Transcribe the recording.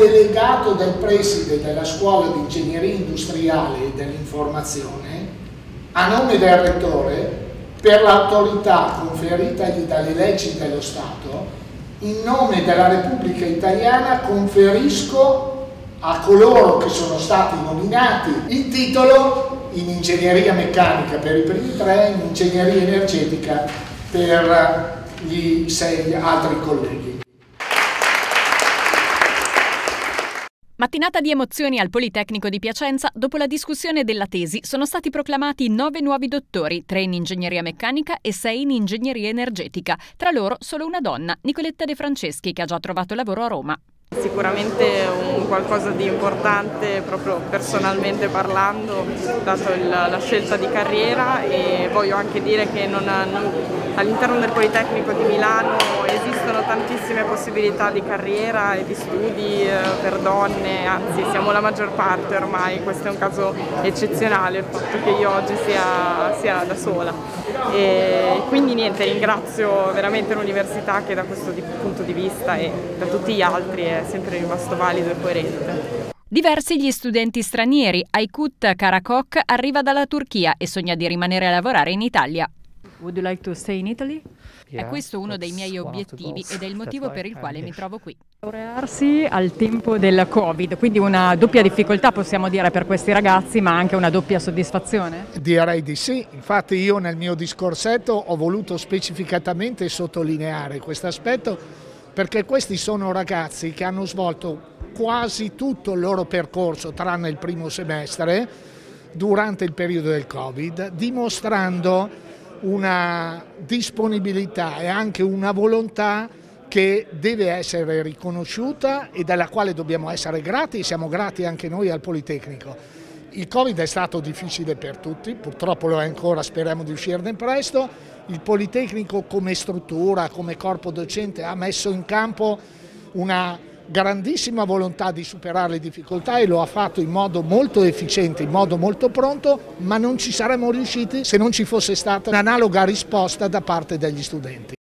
delegato del preside della scuola di ingegneria industriale e dell'informazione, a nome del rettore, per l'autorità conferitagli dalle leggi dello Stato, in nome della Repubblica Italiana conferisco a coloro che sono stati nominati il titolo in ingegneria meccanica per i primi tre, in ingegneria energetica per gli sei altri colleghi. Mattinata di emozioni al Politecnico di Piacenza, dopo la discussione della tesi sono stati proclamati nove nuovi dottori, tre in ingegneria meccanica e sei in ingegneria energetica. Tra loro solo una donna, Nicoletta De Franceschi, che ha già trovato lavoro a Roma. Sicuramente un qualcosa di importante proprio personalmente parlando, dato il, la scelta di carriera e voglio anche dire che all'interno del Politecnico di Milano esistono tantissime possibilità di carriera e di studi eh, per donne, anzi siamo la maggior parte ormai, questo è un caso eccezionale il fatto che io oggi sia, sia da sola. E quindi niente, ringrazio veramente l'università che da questo punto di vista e da tutti gli altri è sempre rimasto valido e coerente. Diversi gli studenti stranieri. Aykut Karakok arriva dalla Turchia e sogna di rimanere a lavorare in Italia. Would you like to stay in Italy? È questo uno dei miei obiettivi ed è il motivo per il quale mi trovo qui. Laurearsi al tempo del Covid, quindi una doppia difficoltà possiamo dire per questi ragazzi, ma anche una doppia soddisfazione? Direi di sì, infatti io nel mio discorsetto ho voluto specificatamente sottolineare questo aspetto perché questi sono ragazzi che hanno svolto quasi tutto il loro percorso, tranne il primo semestre, durante il periodo del Covid, dimostrando una disponibilità e anche una volontà che deve essere riconosciuta e della quale dobbiamo essere grati e siamo grati anche noi al Politecnico. Il Covid è stato difficile per tutti, purtroppo lo è ancora, speriamo di uscirne presto. Il Politecnico come struttura, come corpo docente ha messo in campo una grandissima volontà di superare le difficoltà e lo ha fatto in modo molto efficiente, in modo molto pronto, ma non ci saremmo riusciti se non ci fosse stata un'analoga risposta da parte degli studenti.